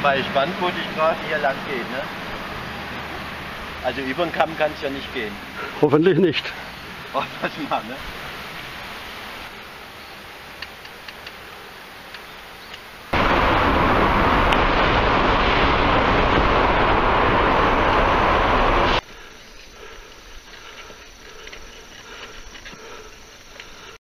bin mal gespannt, wo die Straße hier lang geht. Ne? Also über den Kamm kann es ja nicht gehen. Hoffentlich nicht. Oh, was mal, ne?